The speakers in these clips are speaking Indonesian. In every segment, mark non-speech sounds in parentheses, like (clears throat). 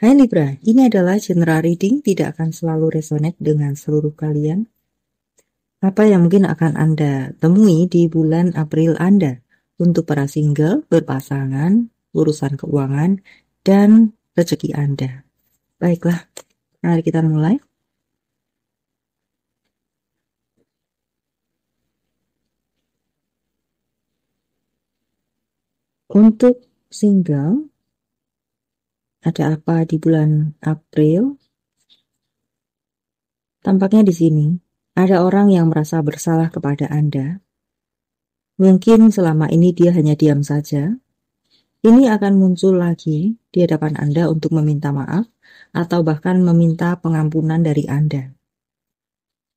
Hai Libra, ini adalah general reading, tidak akan selalu resonate dengan seluruh kalian. Apa yang mungkin akan Anda temui di bulan April Anda untuk para single, berpasangan, urusan keuangan, dan rezeki Anda. Baiklah, mari kita mulai. Untuk single, ada apa di bulan April? Tampaknya di sini ada orang yang merasa bersalah kepada Anda. Mungkin selama ini dia hanya diam saja. Ini akan muncul lagi di hadapan Anda untuk meminta maaf atau bahkan meminta pengampunan dari Anda.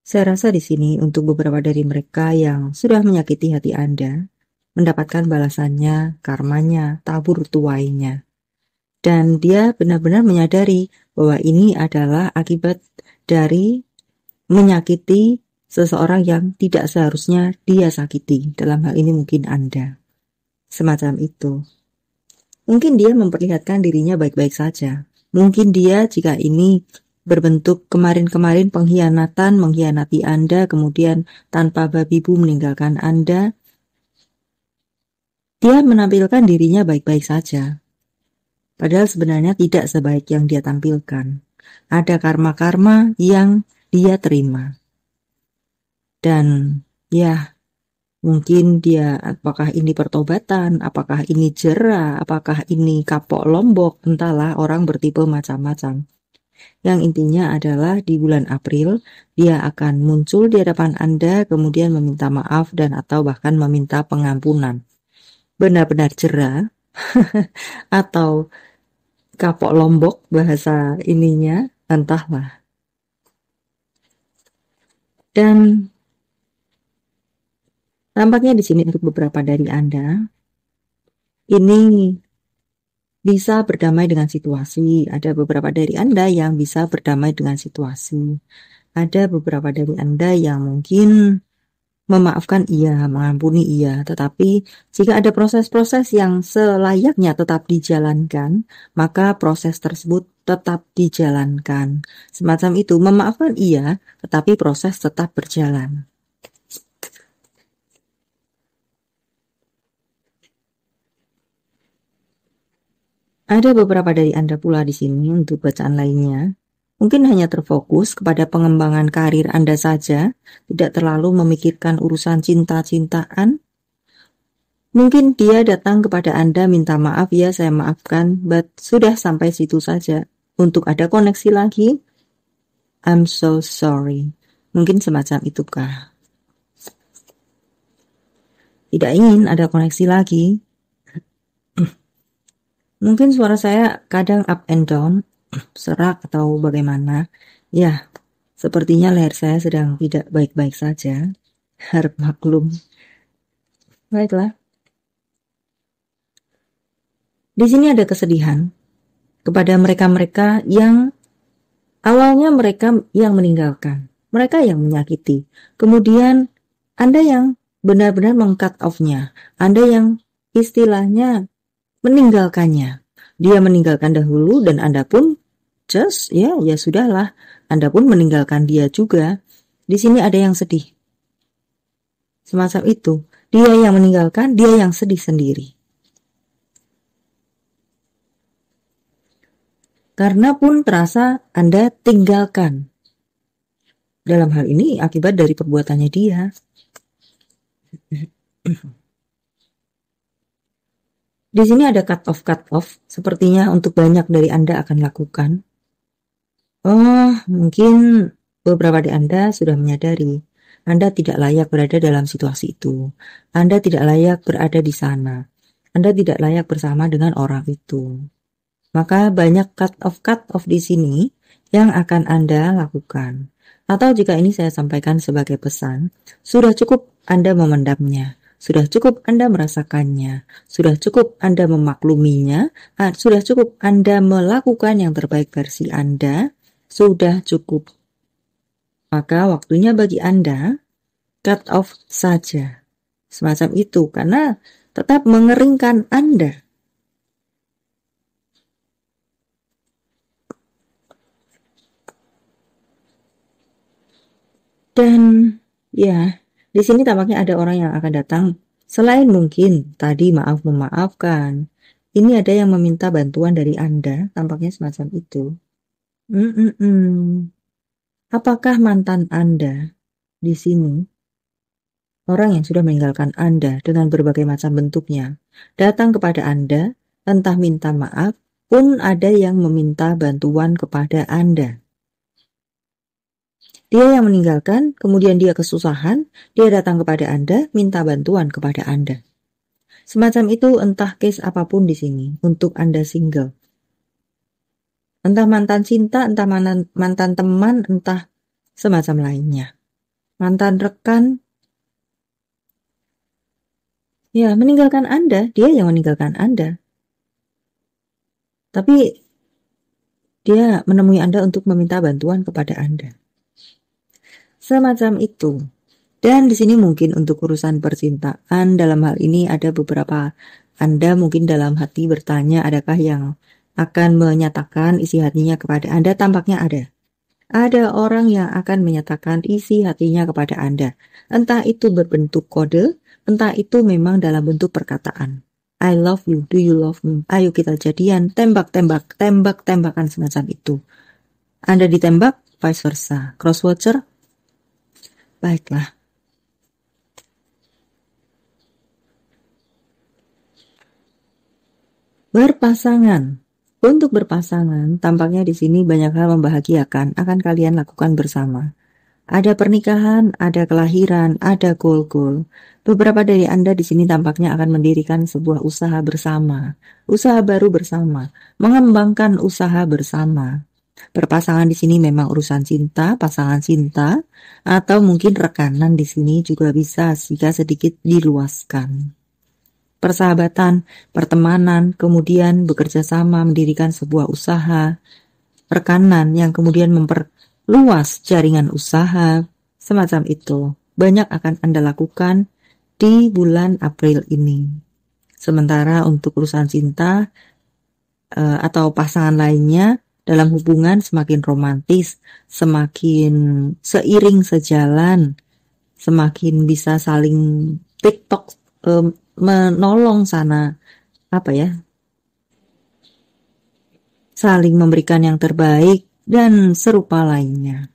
Saya rasa di sini untuk beberapa dari mereka yang sudah menyakiti hati Anda, mendapatkan balasannya, karmanya, tabur tuainya dan dia benar-benar menyadari bahwa ini adalah akibat dari menyakiti seseorang yang tidak seharusnya dia sakiti. Dalam hal ini mungkin Anda. Semacam itu. Mungkin dia memperlihatkan dirinya baik-baik saja. Mungkin dia jika ini berbentuk kemarin-kemarin pengkhianatan, mengkhianati Anda, kemudian tanpa babi bu meninggalkan Anda, dia menampilkan dirinya baik-baik saja. Padahal sebenarnya tidak sebaik yang dia tampilkan. Ada karma-karma yang dia terima. Dan ya, mungkin dia apakah ini pertobatan, apakah ini jerah, apakah ini kapok lombok, entahlah orang bertipe macam-macam. Yang intinya adalah di bulan April dia akan muncul di hadapan Anda kemudian meminta maaf dan atau bahkan meminta pengampunan. Benar-benar jerah (laughs) atau kapok lombok bahasa ininya entahlah dan tampaknya di sini untuk beberapa dari Anda ini bisa berdamai dengan situasi. Ada beberapa dari Anda yang bisa berdamai dengan situasi. Ada beberapa dari Anda yang mungkin Memaafkan iya, mengampuni iya, tetapi jika ada proses-proses yang selayaknya tetap dijalankan, maka proses tersebut tetap dijalankan. Semacam itu, memaafkan iya, tetapi proses tetap berjalan. Ada beberapa dari Anda pula di sini untuk bacaan lainnya Mungkin hanya terfokus kepada pengembangan karir Anda saja, tidak terlalu memikirkan urusan cinta-cintaan. Mungkin dia datang kepada Anda minta maaf ya saya maafkan, but sudah sampai situ saja. Untuk ada koneksi lagi, I'm so sorry. Mungkin semacam itukah? Tidak ingin ada koneksi lagi. (clears throat) Mungkin suara saya kadang up and down, serak atau bagaimana. Ya, sepertinya leher saya sedang tidak baik-baik saja. Harap maklum. Baiklah. Di sini ada kesedihan kepada mereka-mereka yang awalnya mereka yang meninggalkan, mereka yang menyakiti. Kemudian Anda yang benar-benar mengcut off-nya, Anda yang istilahnya meninggalkannya. Dia meninggalkan dahulu dan Anda pun just ya ya sudahlah. Anda pun meninggalkan dia juga. Di sini ada yang sedih. Semacam itu. Dia yang meninggalkan, dia yang sedih sendiri. Karena pun terasa Anda tinggalkan. Dalam hal ini akibat dari perbuatannya dia. Di sini ada cut off cut off, sepertinya untuk banyak dari Anda akan lakukan. Oh, mungkin beberapa di Anda sudah menyadari Anda tidak layak berada dalam situasi itu. Anda tidak layak berada di sana. Anda tidak layak bersama dengan orang itu. Maka banyak cut off cut off di sini yang akan Anda lakukan. Atau jika ini saya sampaikan sebagai pesan, sudah cukup Anda memendamnya. Sudah cukup Anda merasakannya, sudah cukup Anda memakluminya, ah, sudah cukup Anda melakukan yang terbaik versi Anda, sudah cukup. Maka waktunya bagi Anda cut off saja. Semacam itu karena tetap mengeringkan Anda. Dan ya, di sini tampaknya ada orang yang akan datang. Selain mungkin tadi maaf memaafkan, ini ada yang meminta bantuan dari Anda, tampaknya semacam itu. Mm-mm. Apakah mantan Anda di sini orang yang sudah meninggalkan Anda dengan berbagai macam bentuknya datang kepada Anda, entah minta maaf pun ada yang meminta bantuan kepada Anda. Dia yang meninggalkan, kemudian dia kesusahan, dia datang kepada Anda, minta bantuan kepada Anda. Semacam itu entah case apa pun di sini untuk Anda single. Entah mantan cinta, entah mantan, mantan teman, entah semacam lainnya. Mantan rekan, ya meninggalkan Anda, dia yang meninggalkan Anda. Tapi dia menemui Anda untuk meminta bantuan kepada Anda semacam itu. Dan di sini mungkin untuk urusan percintaan dalam hal ini ada beberapa Anda mungkin dalam hati bertanya adakah yang akan menyatakan isi hatinya kepada Anda tampaknya ada. Ada orang yang akan menyatakan isi hatinya kepada Anda. Entah itu berbentuk kode, entah itu memang dalam bentuk perkataan. I love you, do you love me? Ayo kita jadian, tembak-tembak, tembak-tembakan semacam itu. Anda ditembak, vice versa. Crosswatcher, Baiklah. Berpasangan. Untuk berpasangan, tampaknya di sini banyak hal membahagiakan akan kalian lakukan bersama. Ada pernikahan, ada kelahiran, ada goal-goal. Beberapa dari Anda di sini tampaknya akan mendirikan sebuah usaha bersama, usaha baru bersama, mengembangkan usaha bersama. Berpasangan di sini memang urusan cinta, pasangan cinta, atau mungkin rekanan di sini juga bisa jika sedikit diluaskan. Persahabatan, pertemanan, kemudian bekerja sama mendirikan sebuah usaha, rekanan yang kemudian memperluas jaringan usaha, semacam itu. Banyak akan Anda lakukan di bulan April ini. Sementara untuk urusan cinta uh, atau pasangan lainnya, dalam hubungan semakin romantis, semakin seiring sejalan, semakin bisa saling TikTok menolong sana apa ya? Saling memberikan yang terbaik dan serupa lainnya.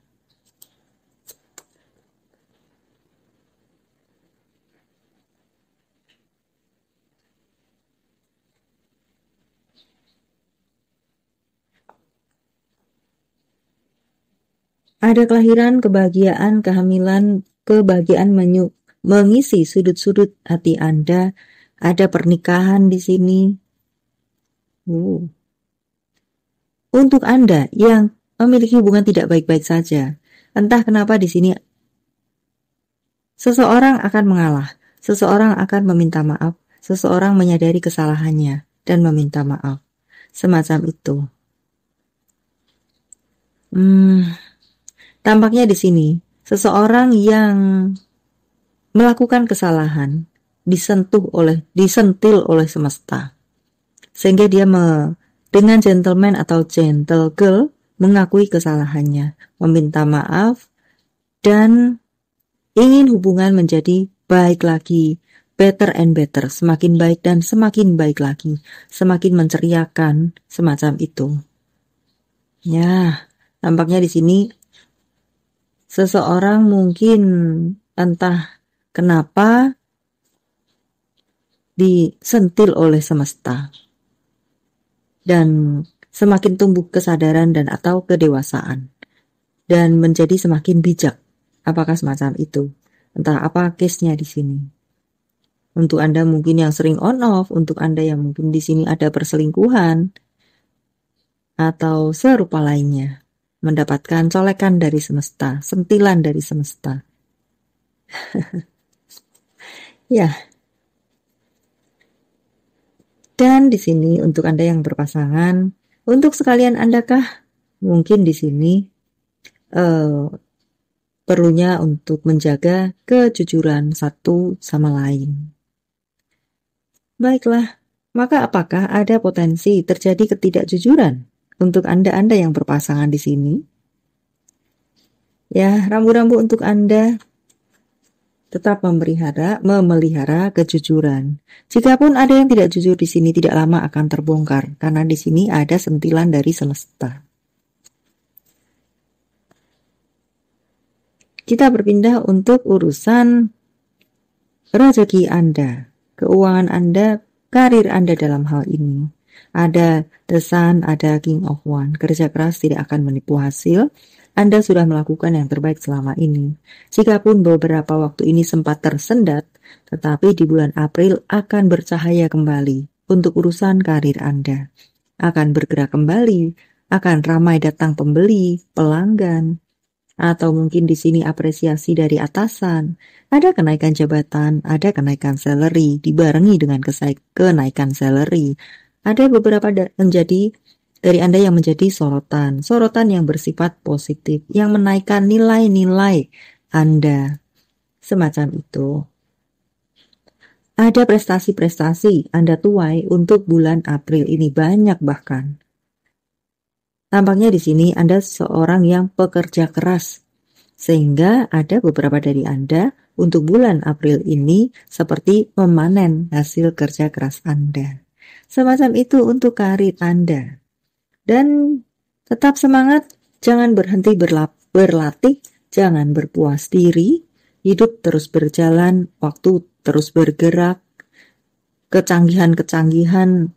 Ada kelahiran, kebahagiaan, kehamilan, kebahagiaan menyu mengisi sudut-sudut hati Anda. Ada pernikahan di sini. Uh. Untuk Anda yang memiliki hubungan tidak baik-baik saja, entah kenapa di sini seseorang akan mengalah, seseorang akan meminta maaf, seseorang menyadari kesalahannya dan meminta maaf. Semacam itu. Hmm, Tampaknya di sini, seseorang yang melakukan kesalahan disentuh oleh disentil oleh semesta. Sehingga dia me, dengan gentleman atau gentle girl mengakui kesalahannya, meminta maaf dan ingin hubungan menjadi baik lagi, better and better, semakin baik dan semakin baik lagi, semakin menceriakan semacam itu. Ya, tampaknya di sini seseorang mungkin entah kenapa disentil oleh semesta dan semakin tumbuh kesadaran dan atau kedewasaan dan menjadi semakin bijak. Apakah semacam itu? Entah apa case-nya di sini. Untuk Anda mungkin yang sering on off, untuk Anda yang mungkin di sini ada perselingkuhan atau serupa lainnya mendapatkan colekan dari semesta, sentilan dari semesta. (laughs) ya. Dan di sini untuk Anda yang berpasangan, untuk sekalian Andakah mungkin di sini uh, perlunya untuk menjaga kejujuran satu sama lain. Baiklah, maka apakah ada potensi terjadi ketidakjujuran untuk Anda-Anda yang berpasangan di sini, Ya, rambu-rambu untuk Anda tetap memelihara, memelihara kejujuran. Jikapun ada yang tidak jujur di sini tidak lama akan terbongkar karena di sini ada sentilan dari semesta. Kita berpindah untuk urusan rezeki Anda, keuangan Anda, karir Anda dalam hal ini. Ada The ada King of One. Kerja keras tidak akan menipu hasil. Anda sudah melakukan yang terbaik selama ini. Jikapun beberapa waktu ini sempat tersendat, tetapi di bulan April akan bercahaya kembali untuk urusan karir Anda. Akan bergerak kembali, akan ramai datang pembeli, pelanggan, atau mungkin di sini apresiasi dari atasan, ada kenaikan jabatan, ada kenaikan salary, dibarengi dengan kenaikan salary. Ada beberapa menjadi dari Anda yang menjadi sorotan, sorotan yang bersifat positif, yang menaikkan nilai-nilai Anda. Semacam itu. Ada prestasi-prestasi Anda tuai untuk bulan April ini banyak bahkan. Tampaknya di sini Anda seorang yang pekerja keras, sehingga ada beberapa dari Anda untuk bulan April ini seperti memanen hasil kerja keras Anda. Semacam itu untuk karir Anda. Dan tetap semangat, jangan berhenti berlatih, jangan berpuas diri, hidup terus berjalan, waktu terus bergerak, kecanggihan-kecanggihan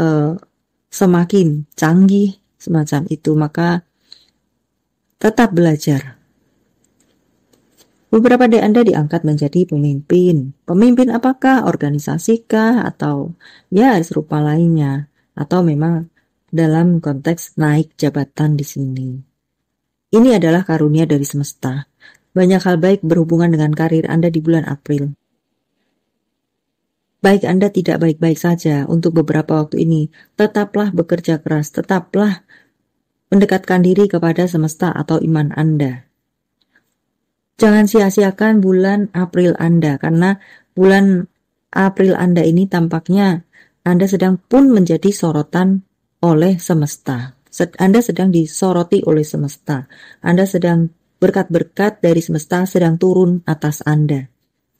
uh, semakin canggih, semacam itu, maka tetap belajar. Beberapa dari Anda diangkat menjadi pemimpin. Pemimpin apakah? Organisasikah? Atau ya serupa lainnya? Atau memang dalam konteks naik jabatan di sini. Ini adalah karunia dari semesta. Banyak hal baik berhubungan dengan karir Anda di bulan April. Baik Anda tidak baik-baik saja untuk beberapa waktu ini, tetaplah bekerja keras, tetaplah mendekatkan diri kepada semesta atau iman Anda. Jangan sia-siakan bulan April Anda, karena bulan April Anda ini tampaknya Anda sedang pun menjadi sorotan oleh semesta. Anda sedang disoroti oleh semesta. Anda sedang berkat-berkat dari semesta sedang turun atas Anda.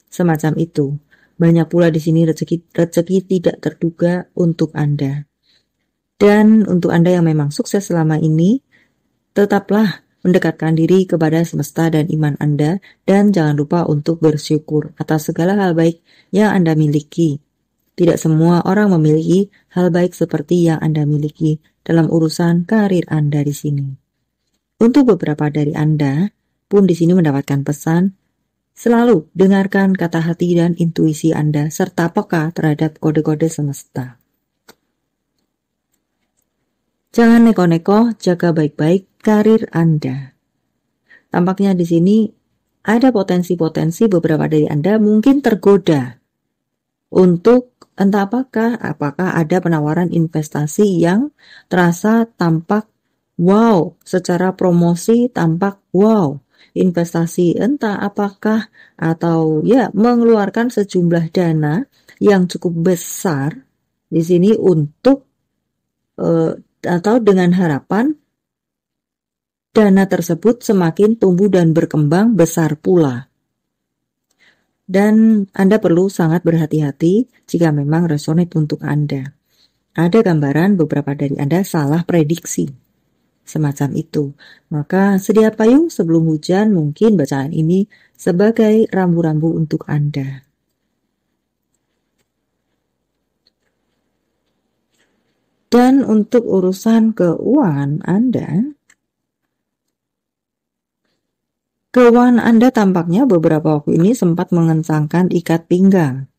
Semacam itu. Banyak pula di sini rezeki, rezeki tidak terduga untuk Anda. Dan untuk Anda yang memang sukses selama ini, tetaplah mendekatkan diri kepada semesta dan iman Anda, dan jangan lupa untuk bersyukur atas segala hal baik yang Anda miliki. Tidak semua orang memiliki hal baik seperti yang Anda miliki dalam urusan karir Anda di sini. Untuk beberapa dari Anda pun di sini mendapatkan pesan, selalu dengarkan kata hati dan intuisi Anda serta peka terhadap kode-kode semesta. Jangan neko-neko, jaga baik-baik karir Anda. Tampaknya di sini ada potensi-potensi beberapa dari Anda mungkin tergoda untuk entah apakah, apakah ada penawaran investasi yang terasa tampak wow, secara promosi tampak wow, investasi entah apakah atau ya mengeluarkan sejumlah dana yang cukup besar di sini untuk uh, atau dengan harapan dana tersebut semakin tumbuh dan berkembang besar pula. Dan Anda perlu sangat berhati-hati jika memang resonate untuk Anda. Ada gambaran beberapa dari Anda salah prediksi. Semacam itu. Maka sedia payung sebelum hujan mungkin bacaan ini sebagai rambu-rambu untuk Anda. Dan untuk urusan keuangan Anda, keuangan Anda tampaknya beberapa waktu ini sempat mengencangkan ikat pinggang.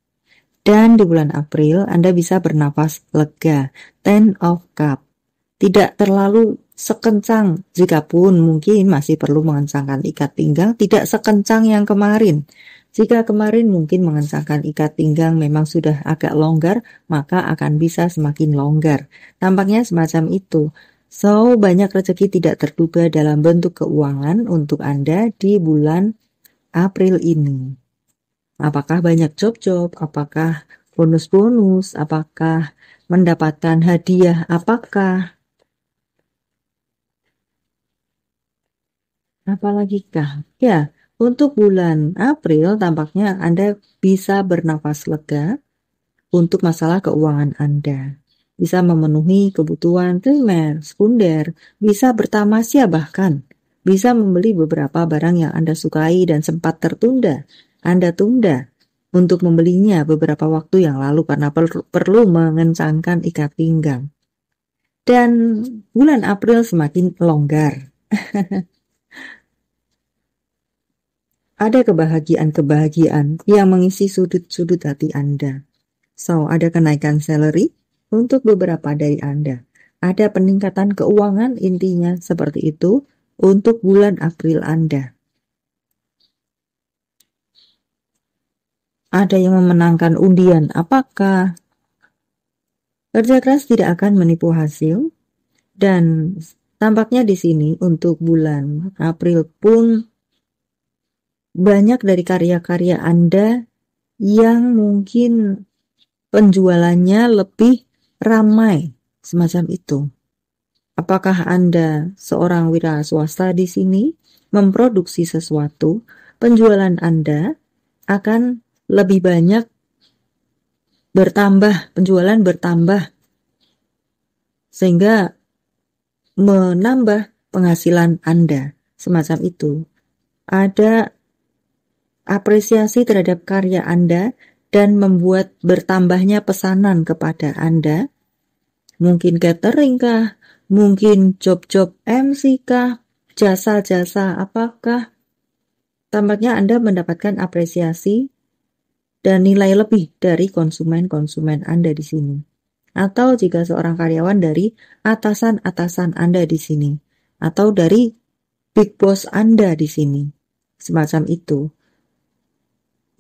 Dan di bulan April Anda bisa bernafas lega, ten of cup. Tidak terlalu sekencang, jika pun mungkin masih perlu mengencangkan ikat pinggang, tidak sekencang yang kemarin. Jika kemarin mungkin mengencangkan ikat pinggang memang sudah agak longgar, maka akan bisa semakin longgar. Tampaknya semacam itu. So, banyak rezeki tidak terduga dalam bentuk keuangan untuk Anda di bulan April ini. Apakah banyak job-job? Apakah bonus-bonus? Apakah mendapatkan hadiah? Apakah Apalagi kah? Ya, untuk bulan April tampaknya Anda bisa bernafas lega untuk masalah keuangan Anda. Bisa memenuhi kebutuhan primer, sekunder, bisa bertamasya bahkan. Bisa membeli beberapa barang yang Anda sukai dan sempat tertunda. Anda tunda untuk membelinya beberapa waktu yang lalu karena per perlu mengencangkan ikat pinggang. Dan bulan April semakin longgar. (laughs) ada kebahagiaan-kebahagiaan yang mengisi sudut-sudut hati Anda. So, ada kenaikan salary untuk beberapa dari Anda. Ada peningkatan keuangan intinya seperti itu untuk bulan April Anda. Ada yang memenangkan undian. Apakah kerja keras tidak akan menipu hasil? Dan tampaknya di sini untuk bulan April pun banyak dari karya-karya Anda yang mungkin penjualannya lebih ramai semacam itu. Apakah Anda seorang wira swasta di sini memproduksi sesuatu, penjualan Anda akan lebih banyak bertambah, penjualan bertambah sehingga menambah penghasilan Anda semacam itu. Ada apresiasi terhadap karya Anda dan membuat bertambahnya pesanan kepada Anda. Mungkin catering kah? Mungkin job-job MC kah? Jasa-jasa apakah? Tampaknya Anda mendapatkan apresiasi dan nilai lebih dari konsumen-konsumen Anda di sini. Atau jika seorang karyawan dari atasan-atasan Anda di sini. Atau dari big boss Anda di sini. Semacam itu.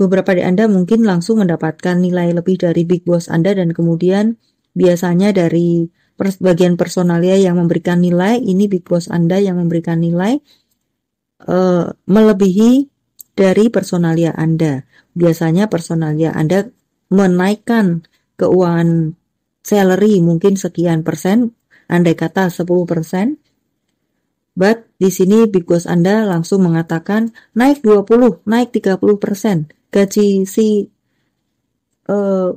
Beberapa dari Anda mungkin langsung mendapatkan nilai lebih dari big boss Anda dan kemudian biasanya dari bagian personalia yang memberikan nilai, ini big boss Anda yang memberikan nilai uh, melebihi dari personalia Anda. Biasanya personalia Anda menaikkan keuangan salary mungkin sekian persen, andai kata 10 persen, but di sini big boss Anda langsung mengatakan naik 20, naik 30 persen gaji si uh,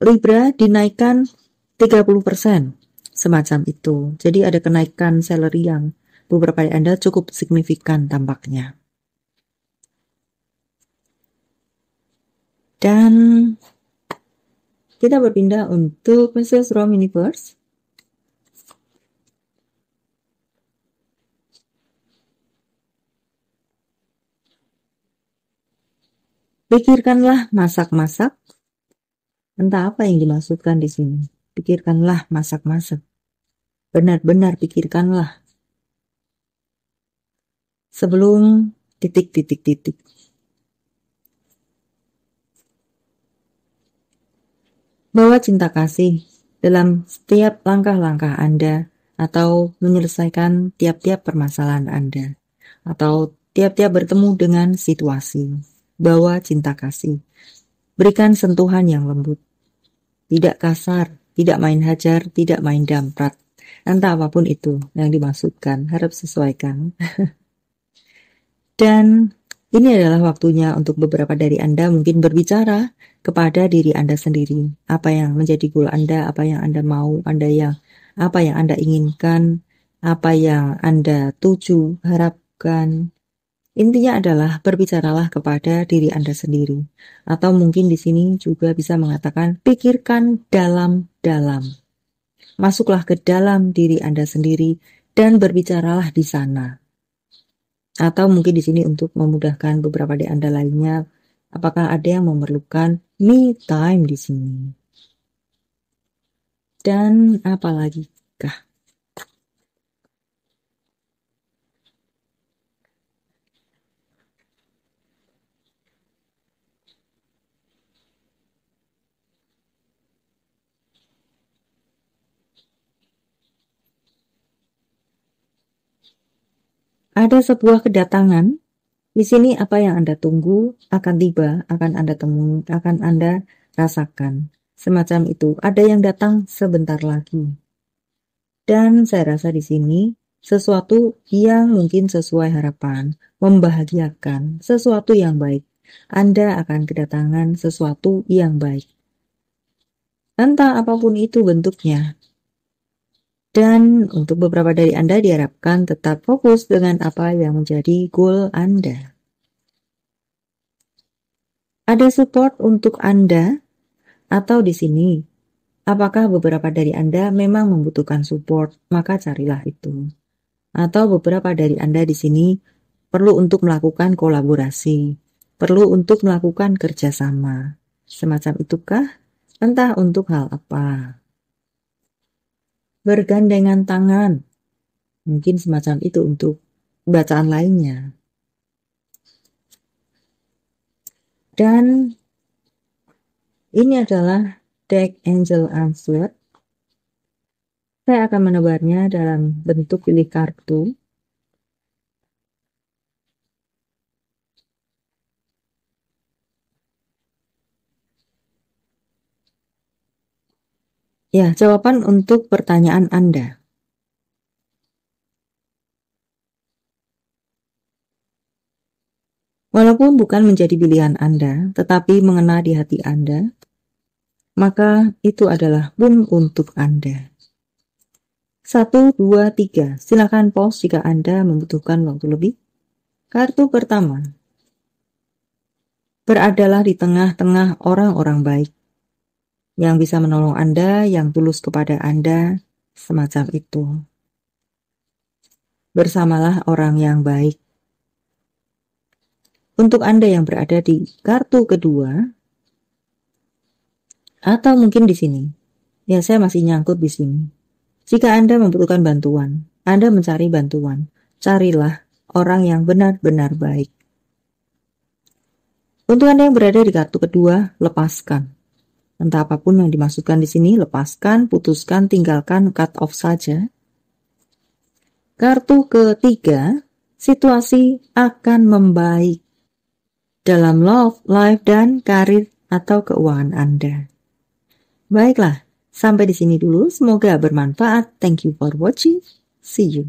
Libra dinaikkan 30%, semacam itu. Jadi ada kenaikan salary yang beberapa dari Anda cukup signifikan tampaknya. Dan kita berpindah untuk Mrs. Rom Universe. Pikirkanlah masak-masak. Entah apa yang dimaksudkan di sini. Pikirkanlah masak-masak. Benar-benar pikirkanlah. Sebelum titik-titik-titik. Bawa cinta kasih dalam setiap langkah-langkah Anda atau menyelesaikan tiap-tiap permasalahan Anda atau tiap-tiap bertemu dengan situasi bawa cinta kasih. Berikan sentuhan yang lembut. Tidak kasar, tidak main hajar, tidak main damprat. Entah apa pun itu yang dimaksudkan, harap sesuaikan. (laughs) Dan ini adalah waktunya untuk beberapa dari Anda mungkin berbicara kepada diri Anda sendiri. Apa yang menjadi goal Anda, apa yang Anda mau, Anda yang apa yang Anda inginkan, apa yang Anda tuju, harapkan, Intinya adalah berbicaralah kepada diri Anda sendiri. Atau mungkin di sini juga bisa mengatakan pikirkan dalam-dalam. Masuklah ke dalam diri Anda sendiri dan berbicaralah di sana. Atau mungkin di sini untuk memudahkan beberapa dari Anda lainnya, apakah ada yang memerlukan me time di sini? Dan apalagi kah? Ada sebuah kedatangan. Di sini apa yang Anda tunggu akan tiba, akan Anda temui, akan Anda rasakan. Semacam itu. Ada yang datang sebentar lagi. Dan saya rasa di sini sesuatu yang mungkin sesuai harapan, membahagiakan, sesuatu yang baik. Anda akan kedatangan sesuatu yang baik. Entah apa pun itu bentuknya. Dan untuk beberapa dari Anda diharapkan tetap fokus dengan apa yang menjadi goal Anda. Ada support untuk Anda atau di sini Apakah beberapa dari Anda memang membutuhkan support, maka carilah itu. Atau beberapa dari Anda di sini perlu untuk melakukan kolaborasi, perlu untuk melakukan kerjasama. Semacam itukah? Entah untuk hal apa. Bergandengan tangan. Mungkin semacam itu untuk bacaan lainnya. Dan ini adalah deck Angel Answer. Saya akan menebarnya dalam bentuk pilih kartu. Ya, jawaban untuk pertanyaan Anda. Walaupun bukan menjadi pilihan Anda, tetapi mengena di hati Anda, maka itu adalah pun untuk Anda. Satu, dua, tiga. Silakan pause jika Anda membutuhkan waktu lebih. Kartu pertama. Beradalah di tengah-tengah orang-orang baik yang bisa menolong Anda, yang tulus kepada Anda, semacam itu. Bersamalah orang yang baik. Untuk Anda yang berada di kartu kedua, atau mungkin di sini. Ya, saya masih nyangkut di sini. Jika Anda membutuhkan bantuan, Anda mencari bantuan. Carilah orang yang benar-benar baik. Untuk Anda yang berada di kartu kedua, lepaskan. Entah apa pun yang dimaksudkan di sini, lepaskan, putuskan, tinggalkan, cut off saja. Kartu ketiga, situasi akan membaik dalam love, life, dan karir atau keuangan Anda. Baiklah, sampai di sini dulu. Semoga bermanfaat. Thank you for watching. See you.